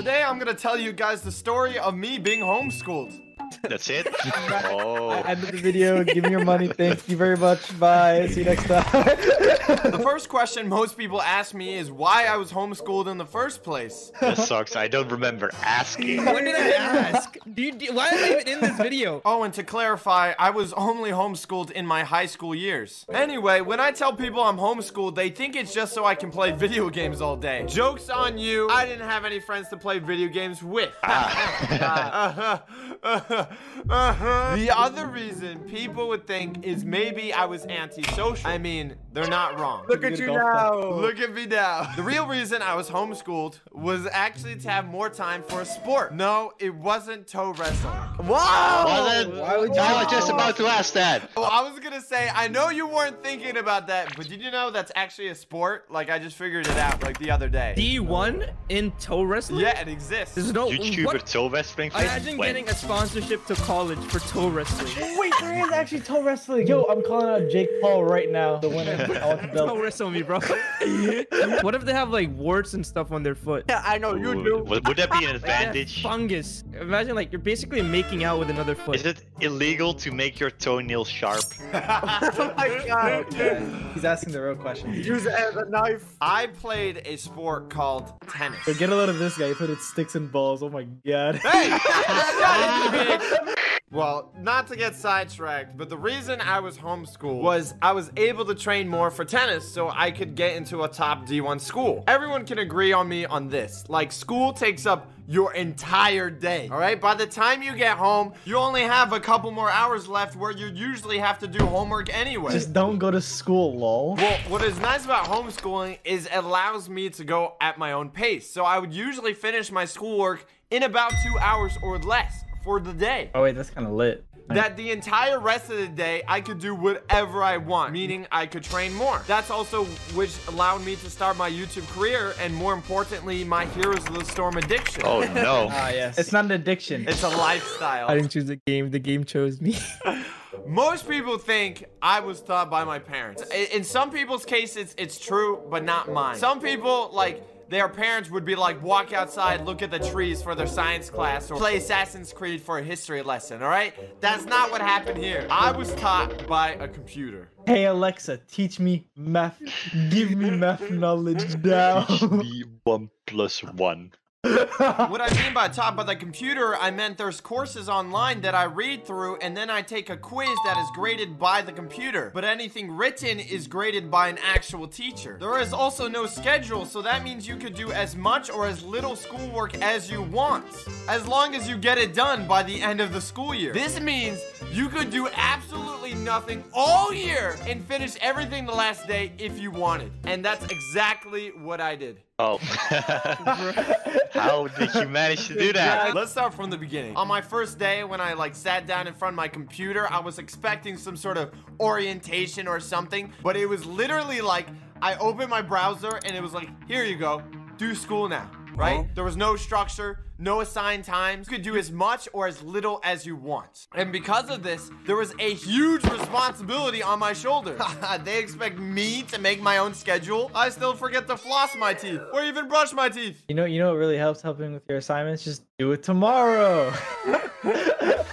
Today I'm gonna tell you guys the story of me being homeschooled. That's it? I Oh. ended the video. Give me your money. Thank you very much. Bye. See you next time. The first question most people ask me is why I was homeschooled in the first place. This sucks. I don't remember asking. When did I ask? Do you, do, why am I even in this video? Oh, and to clarify, I was only homeschooled in my high school years. Anyway, when I tell people I'm homeschooled, they think it's just so I can play video games all day. Joke's on you, I didn't have any friends to play video games with. Uh-huh, uh-huh, uh-huh. Uh-huh. The other reason people would think is maybe I was antisocial. I mean, they're not wrong. Look at you now. Look at me now. The real reason I was homeschooled was actually to have more time for a sport. No, it wasn't toe wrestling. Whoa! Wasn't- Why would you- I was just about to ask that. Oh, I was gonna say, I know you weren't thinking about that, but did you know that's actually a sport? Like, I just figured it out, like, the other day. D1 in toe wrestling? Yeah, it exists. There's no. YouTuber what- toe wrestling. Imagine When? getting a sponsorship to college for toe wrestling. Wait, there is actually toe wrestling. Yo, I'm calling out Jake Paul right now. The winner. I want the Toe belt. wrestle me, bro. what if they have like warts and stuff on their foot? Yeah, I know you Ooh, do. Would, would that be an Like that advantage? fungus. Imagine like you're basically making out with another foot. Is it illegal to make your toenails sharp? oh my god. He's asking the real question. Use it as a knife. I played a sport called tennis. So get a load of this guy. He put it sticks and balls. Oh my god. Hey! Well, not to get sidetracked, but the reason I was homeschooled was I was able to train more for tennis so I could get into a top D1 school. Everyone can agree on me on this. Like, school takes up your entire day, all right? By the time you get home, you only have a couple more hours left where you usually have to do homework anyway. Just don't go to school, lol. Well, what is nice about homeschooling is it allows me to go at my own pace. So I would usually finish my schoolwork in about two hours or less for the day. Oh wait, that's kind of lit. That the entire rest of the day I could do whatever I want, meaning I could train more. That's also which allowed me to start my YouTube career and more importantly, my Heroes of the Storm addiction. Oh no. Ah, yes. It's not an addiction. It's a lifestyle. I didn't choose the game. The game chose me. Most people think I was taught by my parents. In some people's cases, it's true, but not mine. Some people, like, their parents would be like, walk outside, look at the trees for their science class, or play Assassin's Creed for a history lesson, all right? That's not what happened here. I was taught by a computer. Hey Alexa, teach me math. Give me math knowledge now. Be one plus one. What I mean by taught by the computer, I meant there's courses online that I read through and then I take a quiz that is graded by the computer. But anything written is graded by an actual teacher. There is also no schedule, so that means you could do as much or as little schoolwork as you want, as long as you get it done by the end of the school year. This means you could do absolutely nothing all year and finish everything the last day if you wanted. And that's exactly what I did. Oh. How did you manage to do that? Let's start from the beginning. On my first day, when I like sat down in front of my computer, I was expecting some sort of orientation or something, but it was literally like I opened my browser and it was like, here you go, do school now. Right? Uh-huh. There was no structure, no assigned times. You could do as much or as little as you want. And because of this, there was a huge responsibility on my shoulders. they expect me to make my own schedule. I still forget to floss my teeth or even brush my teeth. You know, you know what really helps helping with your assignments? Just do it tomorrow.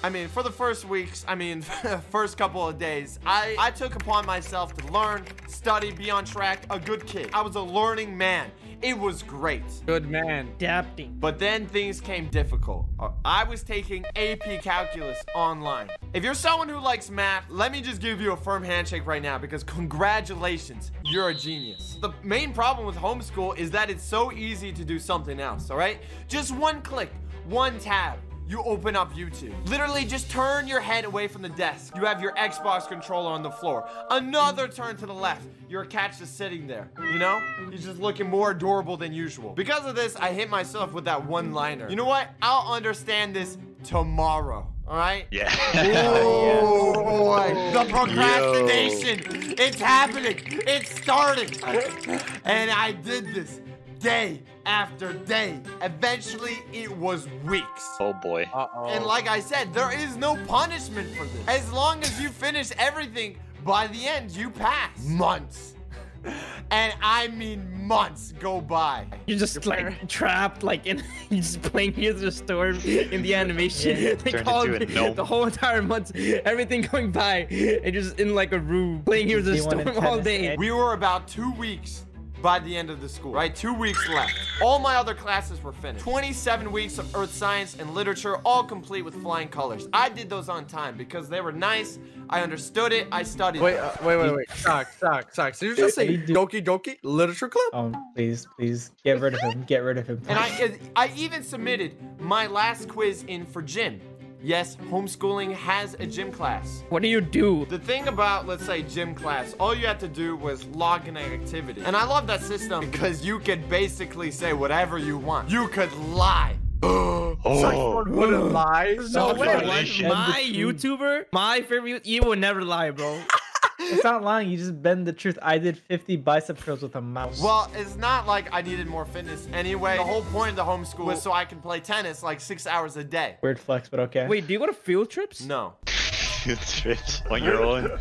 I mean, for the first weeks, I mean, first couple of days, I, I took upon myself to learn, study, be on track, a good kid. I was a learning man. It was great. Good man. Adapting. But then things came difficult. Uh, I was taking AP Calculus online. If you're someone who likes math, let me just give you a firm handshake right now because congratulations, you're a genius. The main problem with homeschool is that it's so easy to do something else, all right? Just one click, one tab. You open up YouTube. Literally, just turn your head away from the desk. You have your Xbox controller on the floor. Another turn to the left. Your cat's just sitting there. You know? He's just looking more adorable than usual. Because of this, I hit myself with that one liner. You know what? I'll understand this tomorrow. All right? Yeah. Oh boy, the procrastination. It's happening. It's starting. And I did this day after day. Eventually, it was weeks. oh boy. And like I said, there is no punishment for this. As long as you finish everything, by the end, you pass. Months. And I mean months go by. You're just like trapped, like in you're just playing Heroes of the Storm in the animation. Yeah. They Turned called into a gnome. the whole entire month, everything going by, and just in like a room playing Heroes of the Storm all day. and- We were about two weeks by the end of the school, right? Two weeks left. All my other classes were finished. 27 weeks of earth science and literature, all complete with flying colors. I did those on time because they were nice. I understood it. I studied. Wait, uh, wait, wait, wait. Sock, sock, sock. So you're just saying You do- Doki Doki Literature Club? Um, please, please, get rid of him. Get rid of him. And I, I even submitted my last quiz in for gym. Yes, homeschooling has a gym class. What do you do? The thing about, let's say, gym class, all you had to do was log in an activity. And I love that system because you could basically say whatever you want. You could lie. Oh, Wouldn't lie. No Such way. revelation. My YouTuber, my favorite, you would never lie, bro. It's not lying. You just bend the truth. I did 50 bicep curls with a mouse. Well, it's not like I needed more fitness anyway. The whole point of the homeschool was so I can play tennis like six hours a day. Weird flex, but okay. Wait, do you go to field trips? No. field trips on your own.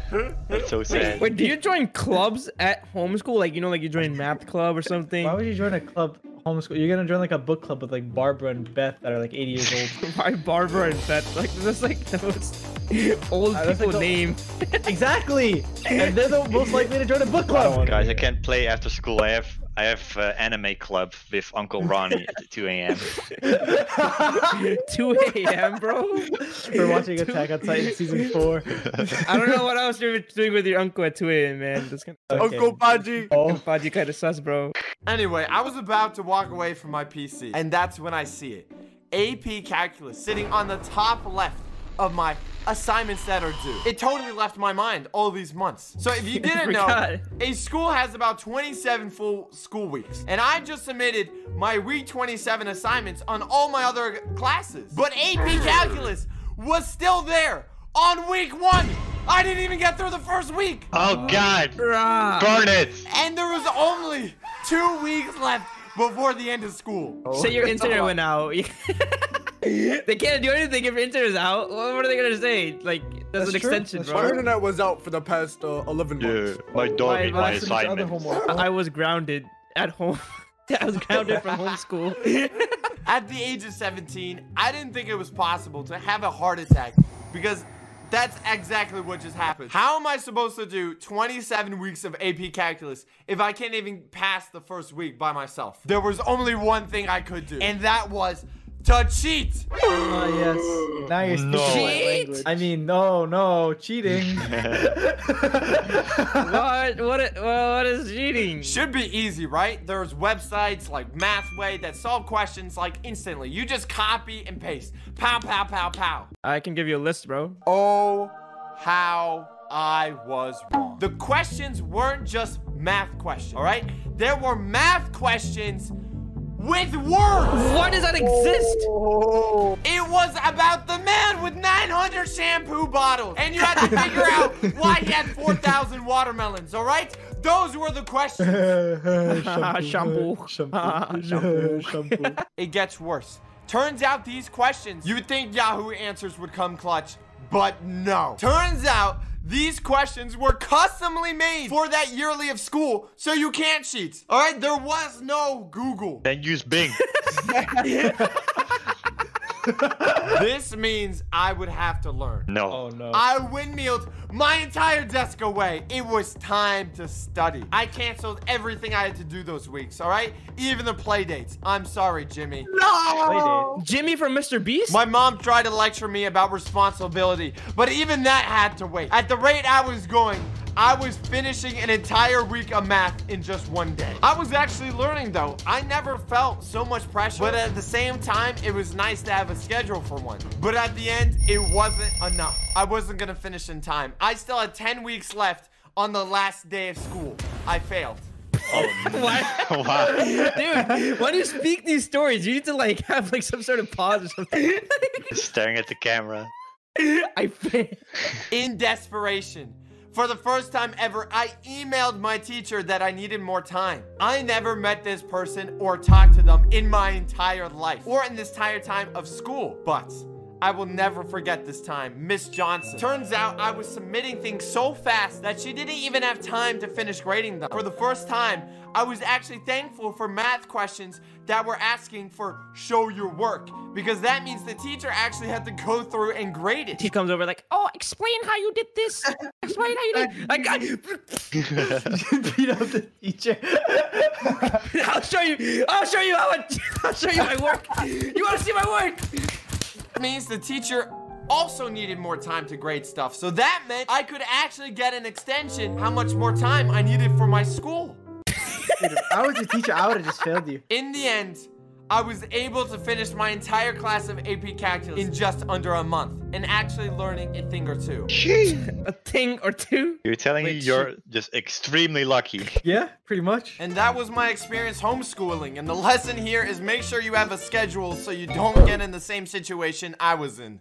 That's so sad. Wait, do you join clubs at homeschool? Like, you know, like you join math club or something? Why would you join a club homeschool? You're gonna join like a book club with like Barbara and Beth that are like 80 years old. Why Barbara and Beth? Like, that's like the most old Uh, people like the- name. exactly. And they're the most likely to join a book club. Guys, I can't play after school. I have I have uh, anime club with Uncle Ronnie at 2 a.m. 2 a.m., bro. We're watching Attack on Titan season four. I don't know what else you're doing with your uncle at 2 a.m., man. That's kind of Okay. Uncle Baji. Oh, Faji kind of sus, bro. Anyway, I was about to walk away from my PC, and that's when I see it. AP Calculus sitting on the top left of my assignments that are due. It totally left my mind all these months. So if you didn't know, a school has about 27 full school weeks. And I just submitted my week 27 assignments on all my other classes. But AP Calculus was still there on week one. I didn't even get through the first week. Oh God! Rah. Burn it! And there was only two weeks left before the end of school. Say your internet went out. they can't do anything if your internet is out. What what are they gonna say? Like, there's That's an true. extension, That's bro. My internet was out for the past uh, 11 Yeah, months. my dog Why- ate my finish finish other assignment. I was grounded at home. I was grounded from homeschool. At the age of 17, I didn't think it was possible to have a heart attack because that's exactly what just happened. How am I supposed to do 27 weeks of AP Calculus if I can't even pass the first week by myself? There was only one thing I could do, and that was to cheat. Oh, yes. Now you're speaking No. Cheat? language. I mean, no, no, cheating. what? What? i- Well, what is cheating? Should be easy, right? There's websites like MathWay that solve questions like instantly. You just copy and paste. Pow, pow, pow, pow. I can give you a list, bro. Oh, how I was wrong. The questions weren't just math questions, all right? There were math questions with words. Why does that exist? Oh. It was about the man with 900 shampoo bottles, and you had to figure out why he had 4,000 watermelons, all right? Those were the questions. Shampoo. Shampoo. Shampoo. Shampoo. It gets worse. Turns out these questions, you would think Yahoo Answers would come clutch, but no. Turns out these questions were customly made for that yearly of school, so you can't cheat. All right, there was no Google. Then use Bing. this means I would have to learn. No. Oh no. I windmilled my entire desk away. It was time to study. I canceled everything I had to do those weeks, all right? Even the play dates. I'm sorry, Jimmy. Playdate. Jimmy from Mr. Beast? My mom tried to lecture me about responsibility, but even that had to wait. At the rate I was going, I was finishing an entire week of math in just one day. I was actually learning though. I never felt so much pressure, but at the same time, it was nice to have a schedule for one. But at the end, it wasn't enough. I wasn't gonna finish in time. I still had 10 weeks left on the last day of school. I failed. Oh, what? wow. Dude, when you speak these stories, you need to like have like some sort of pause or something. Staring at the camera. I failed. in desperation. For the first time ever, I emailed my teacher that I needed more time. I never met this person or talked to them in my entire life or in this entire time of school. But I will never forget this time. Miss Johnson. Turns out I was submitting things so fast that she didn't even have time to finish grading them. For the first time, I was actually thankful for math questions that were asking for show your work because that means the teacher actually had to go through and grade it. He comes over like, oh, explain how you did this. Explain how you did. Like, I, Beat up the teacher. I'll show you. I'll show you how. I, I'll show you my work. You want to see my work? That means the teacher also needed more time to grade stuff. So that meant I could actually get an extension how much more time I needed for my school. Dude, if I was your teacher, I would have just failed you. In the end, I was able to finish my entire class of AP Calculus in just under a month and actually learning a thing or two. A thing or two. You're telling me you're just extremely lucky. Yeah, pretty much. And that was my experience homeschooling. And the lesson here is make sure you have a schedule so you don't get in the same situation I was in.